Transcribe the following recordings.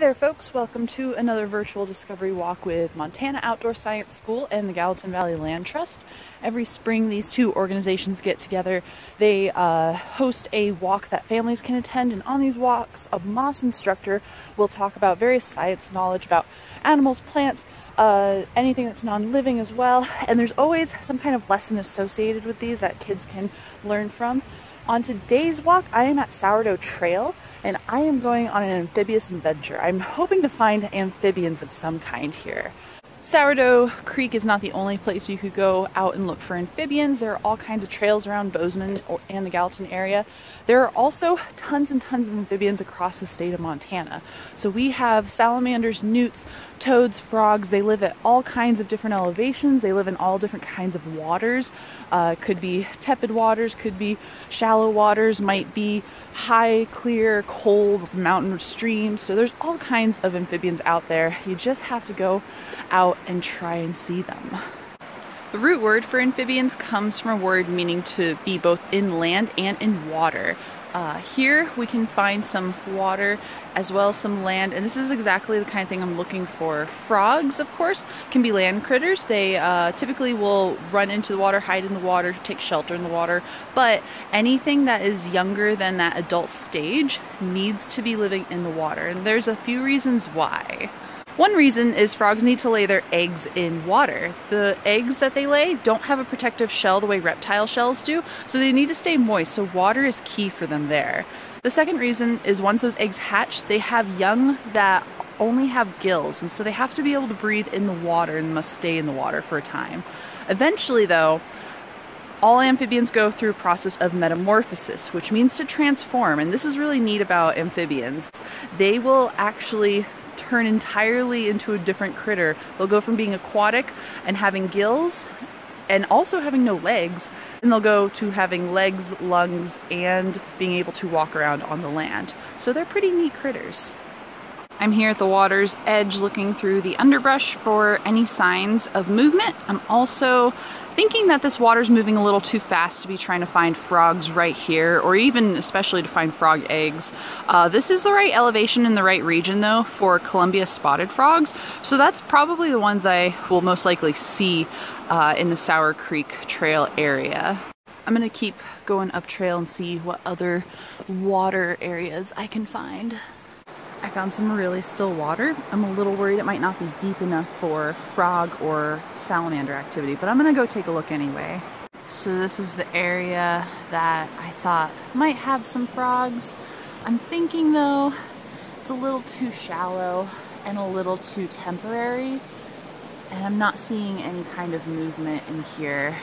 there folks, welcome to another virtual discovery walk with Montana Outdoor Science School and the Gallatin Valley Land Trust. Every spring these two organizations get together. They uh, host a walk that families can attend and on these walks a Moss instructor will talk about various science knowledge about animals, plants, uh, anything that's non-living as well. And there's always some kind of lesson associated with these that kids can learn from. On today's walk, I am at Sourdough Trail and I am going on an amphibious adventure. I'm hoping to find amphibians of some kind here. Sourdough Creek is not the only place you could go out and look for amphibians. There are all kinds of trails around Bozeman and the Gallatin area. There are also tons and tons of amphibians across the state of Montana. So we have salamanders, newts, toads, frogs. They live at all kinds of different elevations. They live in all different kinds of waters. Uh, could be tepid waters, could be shallow waters, might be high, clear, cold mountain streams. So there's all kinds of amphibians out there. You just have to go out and try and see them. The root word for amphibians comes from a word meaning to be both in land and in water. Uh, here we can find some water as well as some land and this is exactly the kind of thing I'm looking for. Frogs of course can be land critters. They uh, typically will run into the water, hide in the water, take shelter in the water but anything that is younger than that adult stage needs to be living in the water and there's a few reasons why. One reason is frogs need to lay their eggs in water. The eggs that they lay don't have a protective shell the way reptile shells do, so they need to stay moist, so water is key for them there. The second reason is once those eggs hatch, they have young that only have gills, and so they have to be able to breathe in the water and must stay in the water for a time. Eventually, though, all amphibians go through a process of metamorphosis, which means to transform, and this is really neat about amphibians. They will actually turn entirely into a different critter. They'll go from being aquatic and having gills and also having no legs, and they'll go to having legs, lungs, and being able to walk around on the land. So they're pretty neat critters. I'm here at the water's edge looking through the underbrush for any signs of movement. I'm also thinking that this water's moving a little too fast to be trying to find frogs right here, or even especially to find frog eggs. Uh, this is the right elevation in the right region though for Columbia spotted frogs, so that's probably the ones I will most likely see uh, in the Sour Creek Trail area. I'm gonna keep going up trail and see what other water areas I can find. I found some really still water. I'm a little worried it might not be deep enough for frog or salamander activity, but I'm gonna go take a look anyway. So this is the area that I thought might have some frogs. I'm thinking though, it's a little too shallow and a little too temporary, and I'm not seeing any kind of movement in here.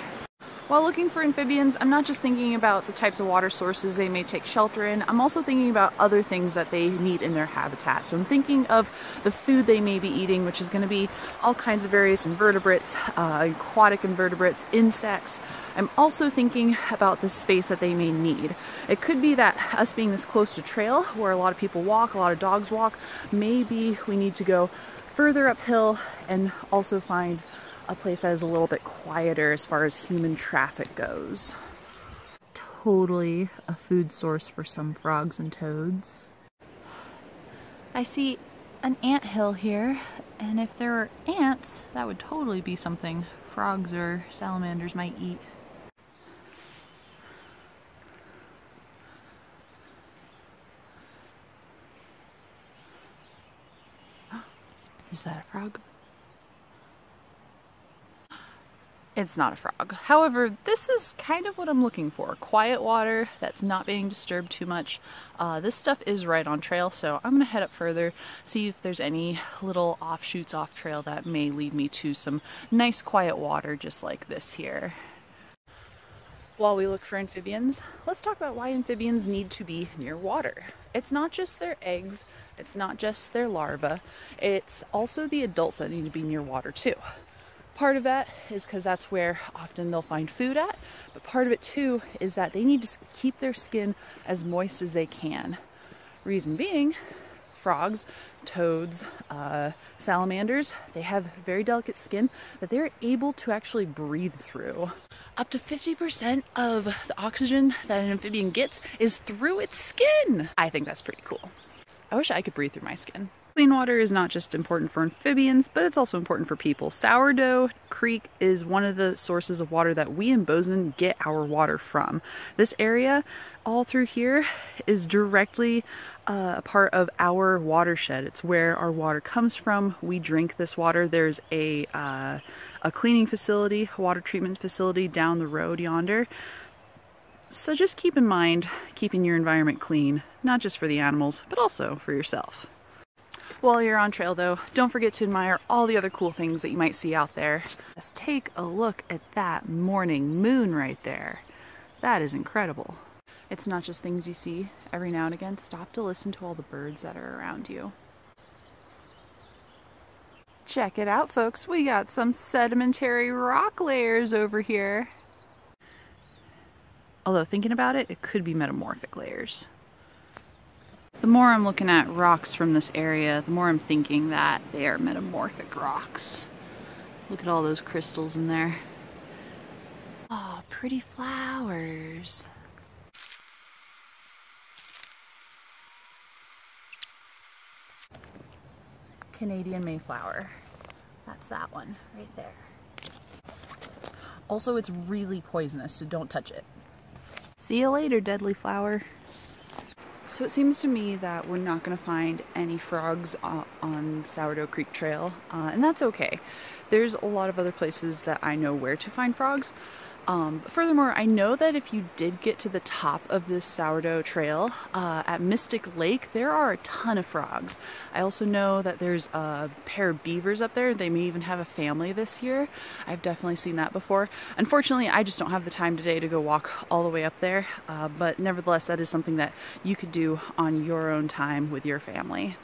While looking for amphibians, I'm not just thinking about the types of water sources they may take shelter in, I'm also thinking about other things that they need in their habitat. So I'm thinking of the food they may be eating, which is going to be all kinds of various invertebrates, uh, aquatic invertebrates, insects. I'm also thinking about the space that they may need. It could be that us being this close to trail, where a lot of people walk, a lot of dogs walk, maybe we need to go further uphill and also find a place that is a little bit quieter as far as human traffic goes. Totally a food source for some frogs and toads. I see an ant hill here, and if there were ants, that would totally be something frogs or salamanders might eat. Is that a frog? It's not a frog. However, this is kind of what I'm looking for. Quiet water that's not being disturbed too much. Uh, this stuff is right on trail, so I'm gonna head up further, see if there's any little offshoots off trail that may lead me to some nice quiet water just like this here. While we look for amphibians, let's talk about why amphibians need to be near water. It's not just their eggs, it's not just their larvae, it's also the adults that need to be near water too. Part of that is because that's where often they'll find food at, but part of it too is that they need to keep their skin as moist as they can. Reason being, frogs, toads, uh, salamanders, they have very delicate skin that they're able to actually breathe through. Up to 50% of the oxygen that an amphibian gets is through its skin. I think that's pretty cool. I wish I could breathe through my skin. Clean water is not just important for amphibians, but it's also important for people. Sourdough Creek is one of the sources of water that we in Bozeman get our water from. This area, all through here, is directly uh, a part of our watershed. It's where our water comes from. We drink this water. There's a, uh, a cleaning facility, a water treatment facility down the road yonder. So just keep in mind keeping your environment clean, not just for the animals, but also for yourself. While you're on trail though, don't forget to admire all the other cool things that you might see out there. Just take a look at that morning moon right there. That is incredible. It's not just things you see. Every now and again, stop to listen to all the birds that are around you. Check it out, folks. We got some sedimentary rock layers over here. Although thinking about it, it could be metamorphic layers. The more I'm looking at rocks from this area, the more I'm thinking that they are metamorphic rocks. Look at all those crystals in there. Oh, pretty flowers. Canadian Mayflower. That's that one right there. Also, it's really poisonous, so don't touch it. See you later, deadly flower. So it seems to me that we're not going to find any frogs on Sourdough Creek Trail, uh, and that's okay. There's a lot of other places that I know where to find frogs, um, furthermore, I know that if you did get to the top of this sourdough trail uh, at Mystic Lake, there are a ton of frogs. I also know that there's a pair of beavers up there. They may even have a family this year. I've definitely seen that before. Unfortunately, I just don't have the time today to go walk all the way up there, uh, but nevertheless, that is something that you could do on your own time with your family.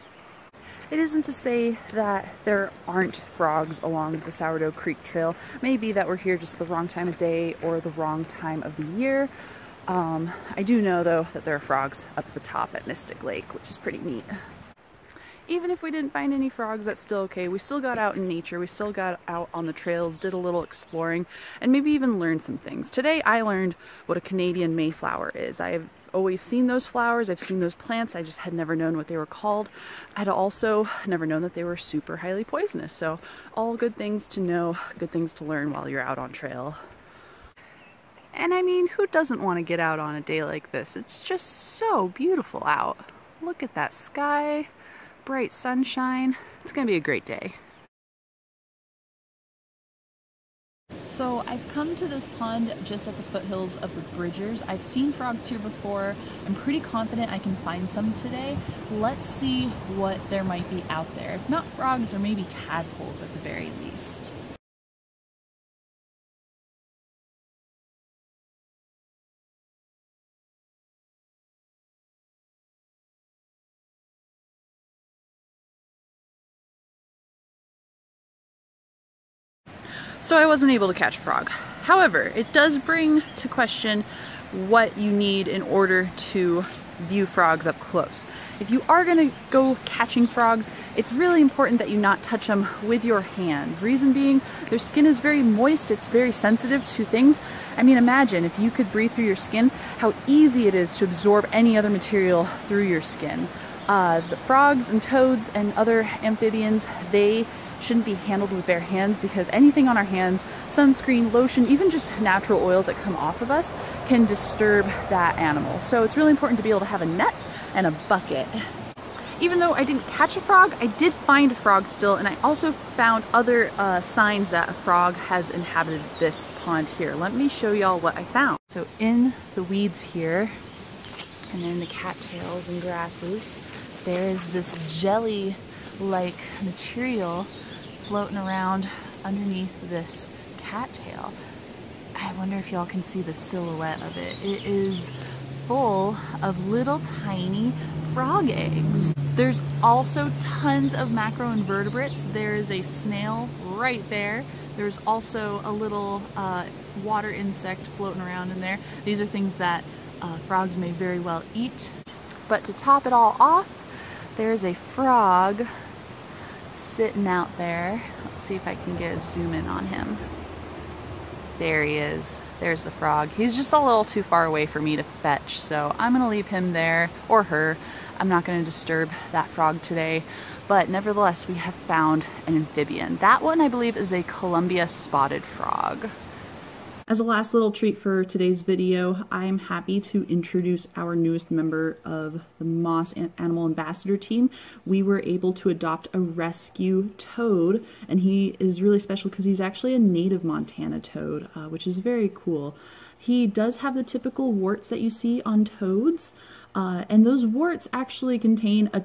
It isn't to say that there aren't frogs along the Sourdough Creek Trail. Maybe that we're here just the wrong time of day or the wrong time of the year. Um, I do know though that there are frogs up at the top at Mystic Lake, which is pretty neat. Even if we didn't find any frogs, that's still okay. We still got out in nature, we still got out on the trails, did a little exploring, and maybe even learned some things. Today I learned what a Canadian Mayflower is. I've always seen those flowers, I've seen those plants, I just had never known what they were called. I'd also never known that they were super highly poisonous. So all good things to know, good things to learn while you're out on trail. And I mean, who doesn't want to get out on a day like this? It's just so beautiful out. Look at that sky, bright sunshine. It's to be a great day. So I've come to this pond just at the foothills of the Bridgers. I've seen frogs here before. I'm pretty confident I can find some today. Let's see what there might be out there. If not frogs, there may be tadpoles at the very least. So I wasn't able to catch a frog. However, it does bring to question what you need in order to view frogs up close. If you are gonna go catching frogs, it's really important that you not touch them with your hands. Reason being, their skin is very moist, it's very sensitive to things. I mean, imagine if you could breathe through your skin, how easy it is to absorb any other material through your skin. Uh, the frogs and toads and other amphibians, they shouldn't be handled with bare hands because anything on our hands, sunscreen, lotion, even just natural oils that come off of us can disturb that animal. So it's really important to be able to have a net and a bucket. Even though I didn't catch a frog, I did find a frog still, and I also found other uh, signs that a frog has inhabited this pond here. Let me show y'all what I found. So in the weeds here, and in the cattails and grasses, there is this jelly-like material floating around underneath this cattail. I wonder if y'all can see the silhouette of it. It is full of little tiny frog eggs. There's also tons of macroinvertebrates. There is a snail right there. There's also a little uh, water insect floating around in there. These are things that uh, frogs may very well eat. But to top it all off, there's a frog sitting out there. Let's see if I can get a zoom in on him. There he is. There's the frog. He's just a little too far away for me to fetch, so I'm gonna leave him there, or her. I'm not gonna disturb that frog today. but nevertheless we have found an amphibian. That one I believe is a Columbia spotted frog. As a last little treat for today's video, I'm happy to introduce our newest member of the Moss Animal Ambassador team. We were able to adopt a rescue toad, and he is really special because he's actually a native Montana toad, uh, which is very cool. He does have the typical warts that you see on toads, uh, and those warts actually contain a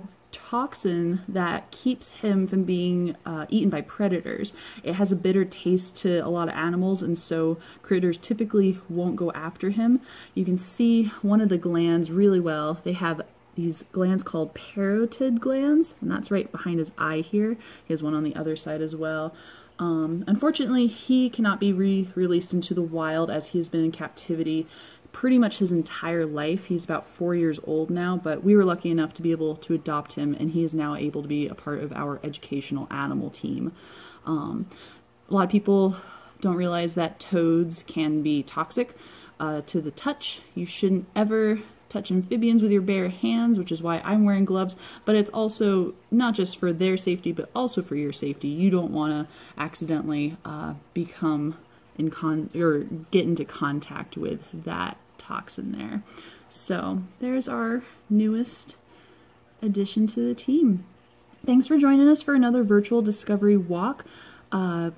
toxin that keeps him from being uh, eaten by predators. It has a bitter taste to a lot of animals, and so critters typically won't go after him. You can see one of the glands really well. They have these glands called parotid glands, and that's right behind his eye here. He has one on the other side as well. Um, unfortunately, he cannot be re-released into the wild as he has been in captivity pretty much his entire life. He's about four years old now, but we were lucky enough to be able to adopt him, and he is now able to be a part of our educational animal team. Um, a lot of people don't realize that toads can be toxic uh, to the touch. You shouldn't ever touch amphibians with your bare hands, which is why I'm wearing gloves, but it's also not just for their safety, but also for your safety. You don't want to accidentally uh, become con or get into contact with that toxin there. So there's our newest addition to the team. Thanks for joining us for another virtual discovery walk. Uh,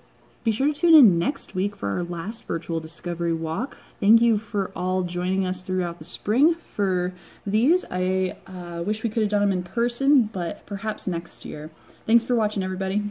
be sure to tune in next week for our last virtual discovery walk. Thank you for all joining us throughout the spring for these. I uh, wish we could have done them in person, but perhaps next year. Thanks for watching, everybody.